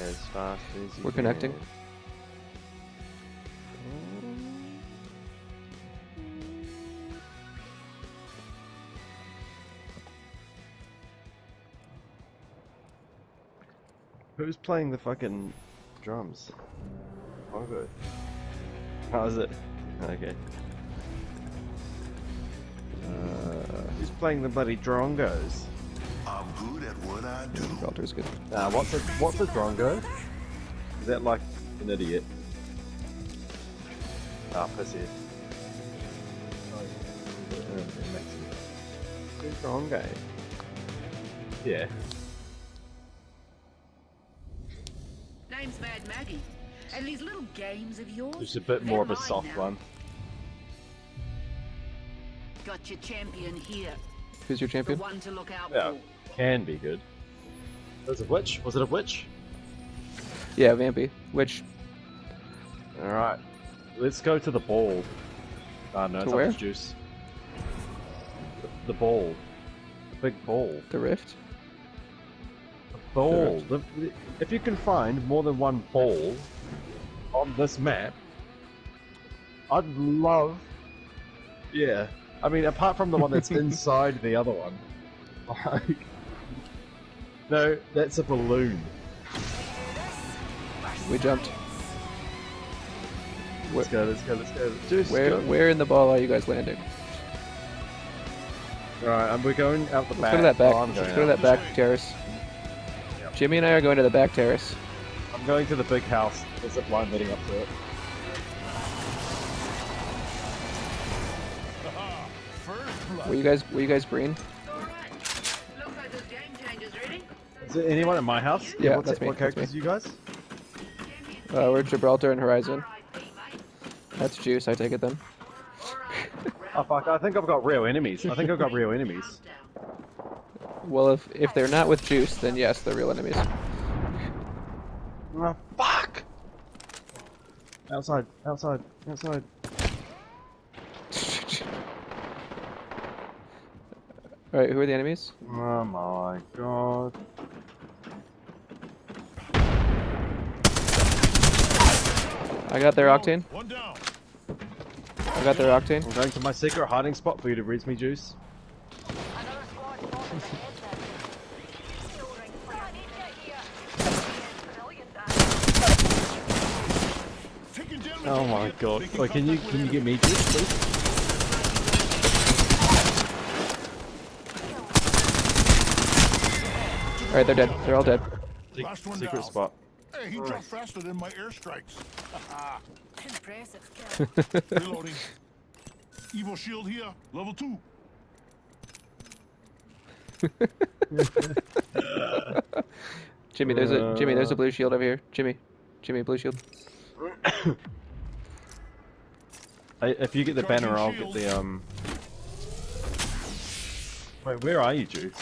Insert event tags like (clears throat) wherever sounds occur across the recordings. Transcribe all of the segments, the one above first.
as fast as you We're connecting. can. Who's playing the fucking drums? Bongo. How is it? Okay. Uh, who's playing the bloody drongos? I'm good at what I do. Gibraltar's good. Uh, what's a what's a drongo? Is that like an idiot? Ah, pussy. Drongo. Yeah. Name's Mad Maggie. And these little games of yours. It's a bit more of a soft now. one. Got your champion here. Who's your The champion? one to look out Yeah, for. Can be good. Was it a witch? Was it a witch? Yeah, Vampy. Witch. Alright. Let's go to the ball. Ah, no, it's where? not the juice. The, the ball. The big ball. the Rift? The ball. The, the- if you can find more than one ball on this map, I'd love. Yeah. I mean, apart from the one that's (laughs) inside the other one. (laughs) Like. No, that's a balloon. We jumped. Let's go, let's go, let's go. Juice, where, go. where in the ball are you guys landing? Alright, and we're going out the Let's back. go to that back. Oh, Let's going go to that back terrace. Jimmy and I are going to the back terrace. I'm going to the big house. There's a line leading up to it. Were you guys? Were you guys green? Alright. Looks like those game changers ready. Is there anyone at my house? Yeah, what, that's me, What characters me. you guys? Uh, we're Gibraltar and Horizon. That's Juice. I take it then. (laughs) Oh fuck! I think I've got real enemies. I think I've got real enemies. Well, if if they're not with Juice, then yes, they're real enemies. Oh, fuck! Outside, outside, outside. All right, who are the enemies? Oh my god. I got their octane. One down. I got their octane. I'm going to my secret hiding spot for you to read me juice. Another squad spotted ahead then. Skill ring flare. I need you here. Civilian down. Taking damage. Oh my god. Wait, can you can you get me juice, please? All right, they're dead. They're all dead. Se- Last one secret down. spot. enemy. Hey, he jumped faster than my airstrikes. (laughs) Impressive kill. (laughs) (laughs) Reloading. Evo shield here. Level two. Jimmy, there's a Jimmy. There's a blue shield over here. Jimmy, Jimmy, blue shield. (coughs) Hey, if you get the Charging banner, I'll get the um. Wait, where are you, Juice?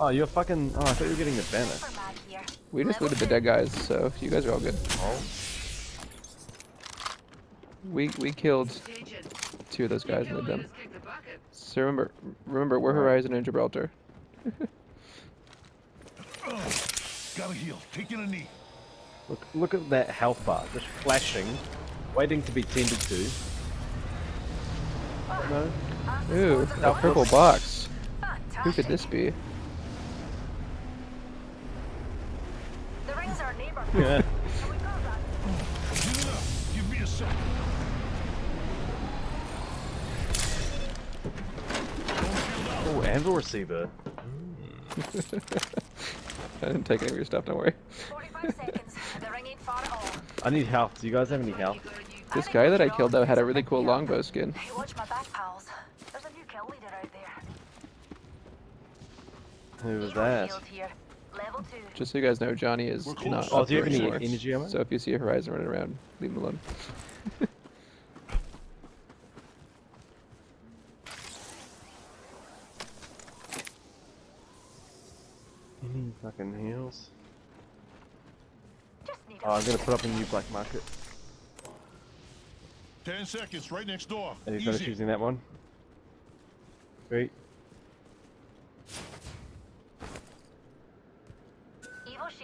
Oh, you're fucking. Oh, I thought you were getting the banner. For mag here. We just looted the dead guys, so you guys are all good. Oh. We we killed two of those guys and Kill them. the bucket. So remember, remember, we're Horizon and Gibraltar. (laughs) Gotta heal. Taking a knee. Look, look at that health bar, just flashing, waiting to be tended to. No. Ooh, a purple box. Who could this be? The ring's our neighbor. Yeah. And we got that. Healing up. Give me a sec. Oh, anvil receiver. (laughs) I didn't take any of your stuff. Don't worry. 45 seconds. The ring ain't far at all. I need health. Do you guys have any health? You got a new This guy that I killed though had a really cool longbow skin. Hey, watch my back, pals. There's a new kill leader out there. Who was that? Just so you guys know, Johnny is not. Oh, up do you for have any anymore. energy ammo? So if you see a Horizon running around, leave him alone. (laughs) Any fucking heals? Oh, a I'm gonna put up a new black market. Ten seconds. Right next door. Are you guys Easy. using that one? Great.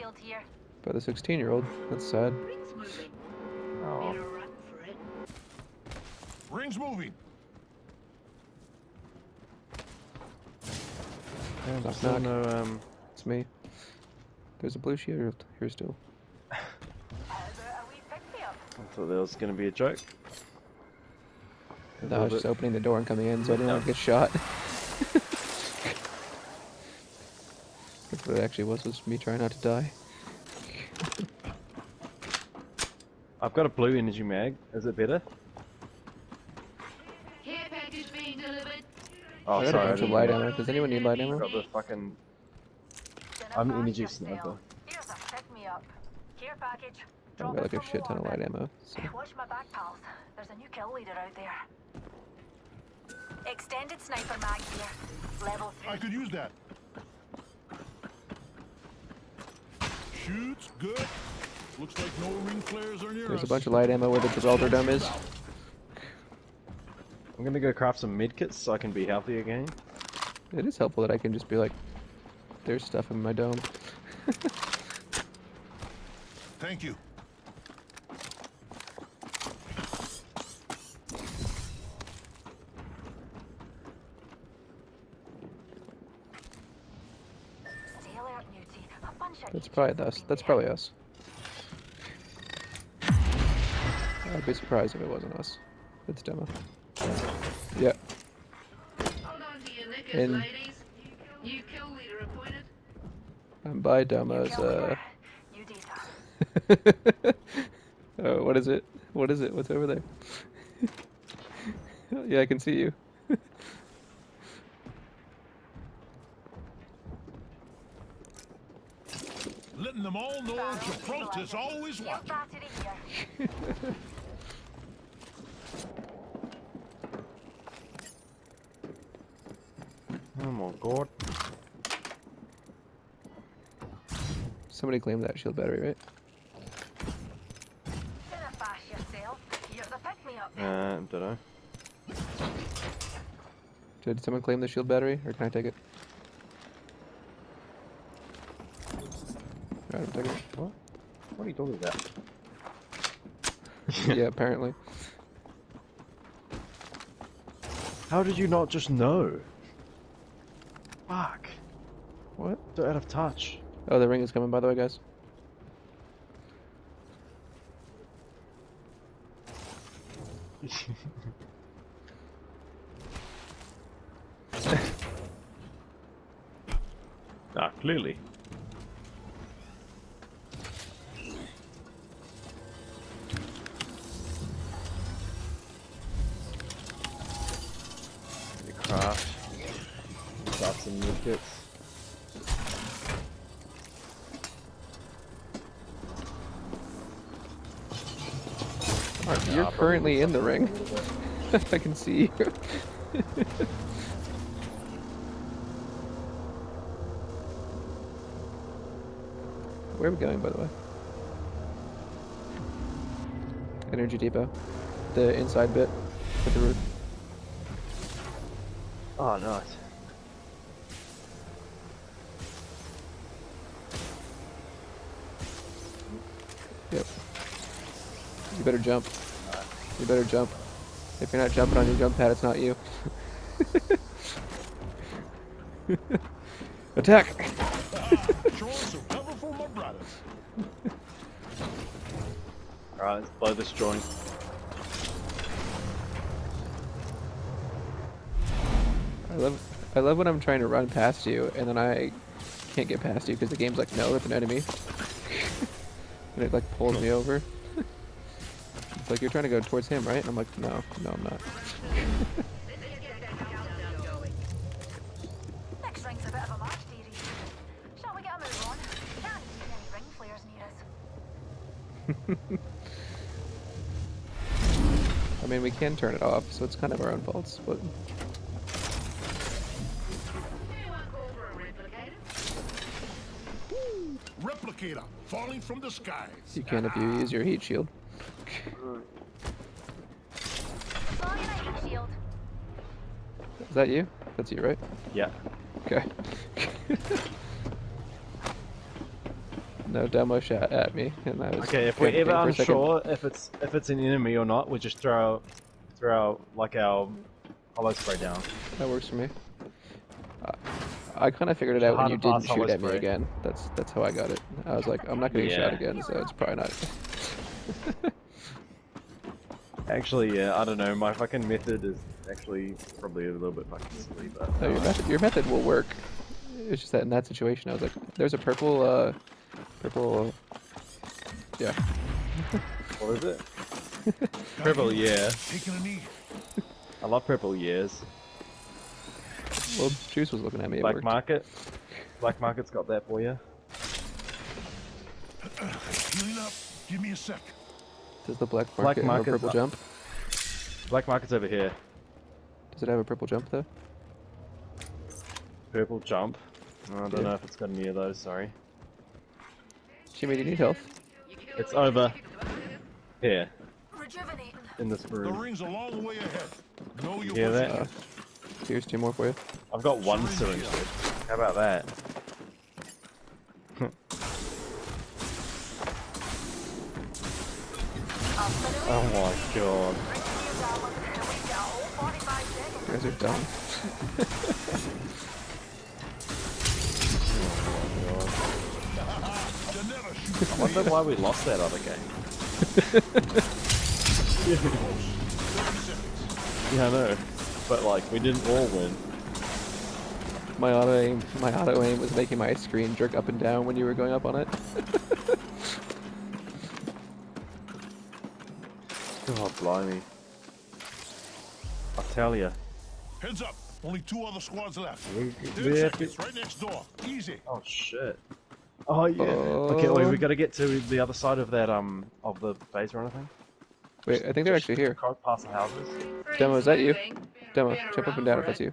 Evo here. by the 16 year old. That's sad. Ring's moving. Oh. Better run for it. Ring's moving. Knock, knock. no, um, It's me. There's a blue shield here still. How about a wee pick-me-up? I thought that was gonna be a joke. No, I was just opening the door and coming in, so I didn't want to get shot. What it actually was, was me trying not to die. I've got a blue energy mag. Is it better? Care package being delivered. Oh, I got sorry. a bunch of light ammo. Does anyone need light ammo? Got the fucking. I'm energy yourself. sniper. Here's a pick-me-up. Care package. I've got like a shit ton of light ammo. So. Watch my back, pals. There's a new kill leader out there. Extended sniper mag here. Level three. I could use that. Shoots, good. Looks like no ring flares are near There's us. a bunch of light ammo where the Gibraltar dome is. I'm gonna go craft some medkits so I can be healthy again. It is helpful that I can just be like, there's stuff in my dome. (laughs) Thank you. Stay alert, Newty. A bunch of That's probably us. That's probably us. I'd be surprised if it wasn't us. It's demo. Yeah. Hold on to your knickers, In- ladies. New kill leader appointed. I'm by demos. Uh, leader. New data. oh, what is it? What is it? What's over there? (laughs) yeah, I can see you. Letting them all know Gibraltar's always Shield watching. battery here. Oh my god. Somebody claimed that shield battery, right? Dinner bash yourself. Here's a pick-me-up. Uh, don't know. Did someone claim the shield battery, or can I take it? Alright, I'm taking it. What? What are you talking about? yeah, apparently. How did you not just know? Fuck. What? So out of touch. Oh, the ring is coming, by the way, guys. (laughs) ah, clearly. Got some. Alright, you're currently in the ring. (laughs) I can see you. (laughs) Where are we going, by the way? Energy depot. The inside bit with the roof. Oh, nice. You better jump. You better jump. If you're not jumping on your jump pad, it's not you. (laughs) Attack! Showing some cover for my brothers. Alright, let's blow this joint. I love, I love when I'm trying to run past you and then I can't get past you because the game's like, no, that's an enemy. (laughs) and it like pulls me over. It's like you're trying to go towards him, right? And I'm like, no, no, I'm not. Let's get that countdown going. Next ring's a bit of a match, dearie. Shall we get a move on? Can't see any ring flares near us. (laughs) I mean, we can turn it off, so it's kind of our own faults, but Anyone call for a replicator? Replicator falling from the skies. you can if you use your heat shield. Saw your lightning shield. Is that you? That's you, right? Yeah. Okay. No, demo shot at me, and I was. Okay, if we're ever a second. unsure if it's if it's an enemy or not, we just throw throw like our holo spray down. That works for me. Uh, I kind of figured it out when you didn't shoot at me spray. again. That's that's how I got it. I was like, I'm not getting shot again, so it's probably not. (laughs) Actually, yeah, I don't know. My fucking method is actually probably a little bit fucking silly, but No, your method, your method will work. It's just that in that situation, I was like, there's a purple, uh, purple. Yeah, (laughs) what is it? (laughs) Purple, yeah. Taking a knee. I love purple years. well, Juice was looking at me. Black market. Black market's got that for you. (clears throat) Healing up. Give me a sec. Does the black Black market have a purple jump? Black market's over here. Does it have a purple jump though? Purple jump. I don't Yeah. know if it's got any of those. Sorry. Jimmy, do you need health? It's over here in this The room. ring's a long way ahead. Know your hear that? Uh, here's two more for you. I've got one Syringe syringe. left. How about that? Up and away. Oh my god. Bring me your down, and we've got a whole 45 seconds. You guys are dumb. You never shoot I wonder why we lost that other game. 30. (laughs) Yeah, I know. But like, we didn't all win. My auto aim, my auto aim was making my screen jerk up and down when you were going up on it. God, blimey. I tell ya. Heads up. Only two other squads left. We, 10 we have seconds. to... Right next door. Easy. Oh shit. Oh yeah. Okay, wait, we gotta get to the other side of that um of the base or anything. Wait, I think they're actually here. Cross past the houses. Demo, is that you? Demo, jump up and down if that's you.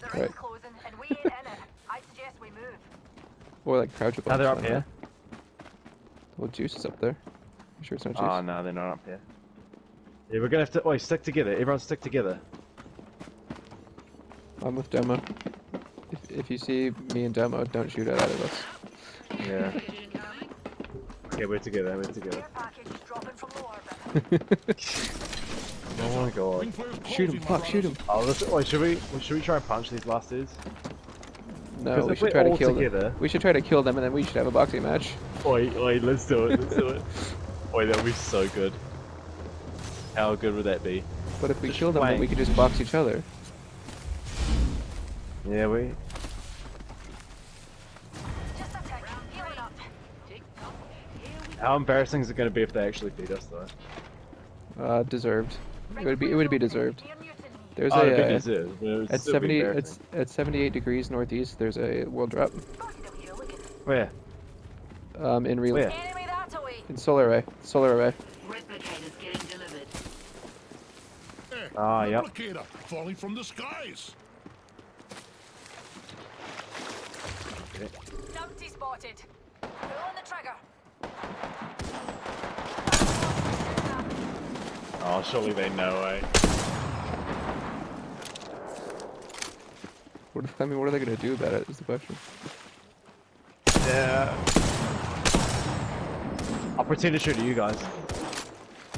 The Right. ring's closing, and we ain't in it. I suggest we move. Or like crouch up Now on they're up something. here. Well, Juice is up there. You sure it's not Juice? Oh no, ah, they're not up here. Yeah, we're gonna have to. Wait, stick together. Everyone stick together. I'm with Demo. If, if you see me and Demo, don't shoot at either of us. Yeah. Package. Okay, we're together. We're together. Care package is dropping from the orbit. (laughs) Oh my god. Shoot him, fuck, shoot him. Oh, let's, wait, should we? Should we try and punch these last dudes? No, 'Cause we should try to kill together- them. We should try to kill them and then we should have a boxing match. Wait, wait, let's do it. Let's do it. (laughs) Wait, that would be so good. How good would that be? But if we Just kill them, then we could just box each other. Yeah, we. Just a tick. Healing up. Tick tock. Here we How embarrassing is it going to be if they actually beat us, though? Uh, deserved. It would be. It would be deserved. There's oh, a uh, deserved, it would at still 70. embarrassing. It's at 78 degrees northeast. There's a world drop. Spotted him. Where? Um, in real. Where? Enemy that away. In solar array. Solar array. Replicators getting delivered. Ah, yep. replicator falling from the skies. Numpty spotted. Pulling the trigger. Oh, surely they know, eh? What, I mean, what are they gonna do about it? Is the question. Yeah. Pretend to shoot at you guys.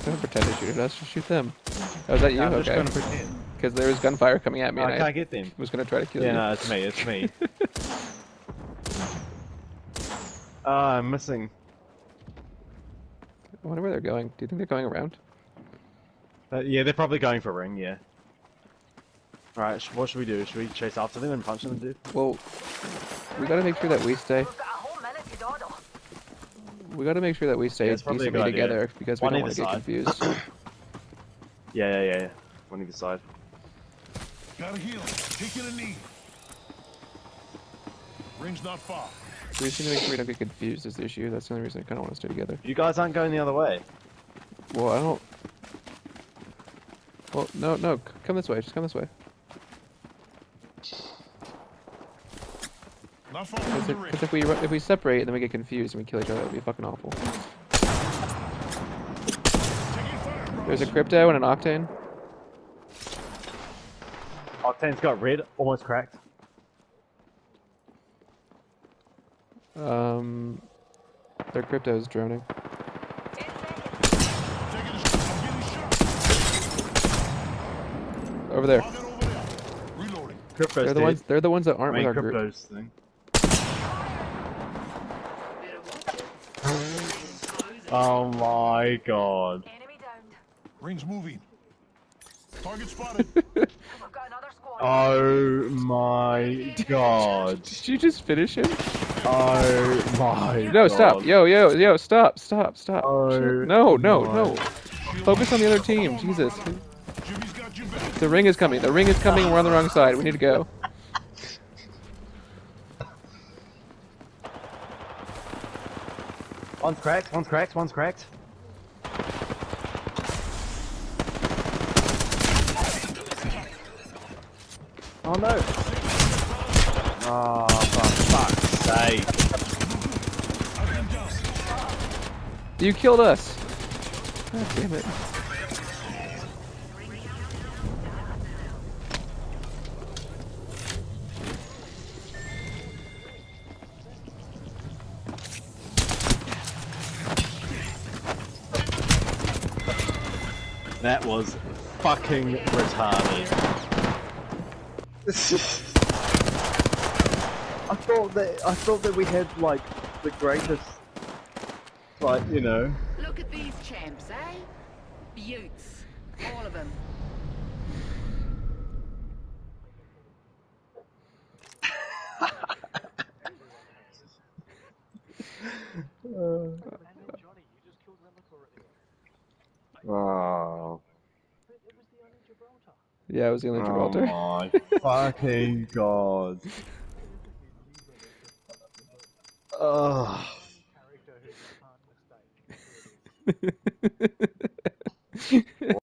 Don't pretend to shoot at us. Just shoot them. Oh, is that you? I'm just okay. gonna pretend. Because there was gunfire coming at me, I and can't I get them. was gonna try to kill Yeah, you. no, it's me. It's me. (laughs) Ah, I'm missing. I wonder where they're going. Do you think they're going around? Uh, yeah, they're probably going for a ring. Yeah. All right. sh- What should we do? Should we chase after them and punch them, dude? Well, we gotta make sure that we stay. We've got a whole minute to dawdle. We gotta make sure that we stay Yeah, it's probably a decently good idea. together because we One don't want to get confused. (coughs) Yeah, yeah, yeah. yeah. One either side. Gotta heal. Taking a knee. Ring's not far. we just need to make sure we don't get confused is the issue. That's the only reason I kind of want to stay together. You guys aren't going the other way. Well, I don't. Well, no, no, come this way. Just come this way. Not far from Because if, ring. 'cause if we if we separate and then we get confused and we kill each other, It'd be fucking awful. Taking fire, bros. There's a crypto and an octane. Octane's got red, almost cracked. Um, Their crypto's droning. Ten seconds. Taking a shot. I'm getting shot. Over there. Target over there. Reloading. Crypto's They're the dead. ones. They're the ones that aren't mean, with our group. thing. Oh my god. Enemy downed. Rings moving. Target spotted. (laughs) We've got another squad. Oh my god. Did you just finish him? Oh my No, god. stop. Yo, yo, yo, stop, stop, stop. Oh No, no, my. no. Focus on the other team. Jesus. Jimmy's got your back. The ring is coming. The ring is coming. We're on the wrong side. We need to go. One's cracked, one's cracked, one's cracked. Oh no! Oh, for fuck's sake. You killed us. God damn it. That was fucking retarded. I thought that I thought that we had like the greatest, like you know. Look at these champs, eh? Buttes. All of them. Yeah, it was the only oh Gibraltar. my (laughs) fucking god. Ugh. (laughs)